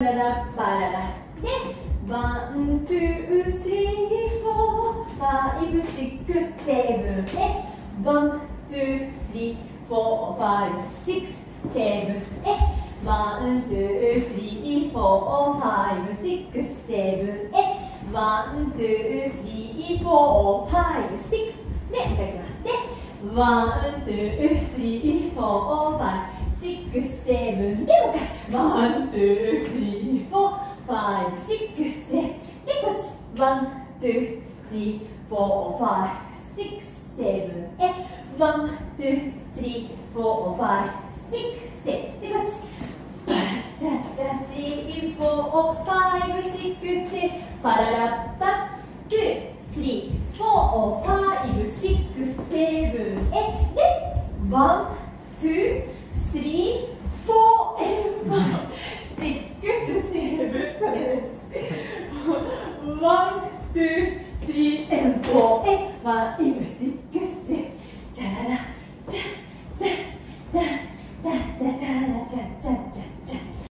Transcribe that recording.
ララバララで one、two、three、four、five、six、seven で one、two、three、four、five、six、seven で one、two、three、four、five、six、seven で one、two、three、four、five、six でいただきますで one、two、three、four、five six seven でワン、ツー、スリー、フォー、ファイブ、シックスセでこっちワン、ツー、スリー、フォー、ファイブ、シックスセブンえワン、ツー、スリー、フォー、ファイブ、シックスセでこっちパラチャチャスリー、フォー、ファイブ、シックスセブンパララッパツー、スリー、フォー、ファイブ、シックスセブンえでワン、ツー、three, four, and five, six, seven, それです。one, two, three, and four, and five, six,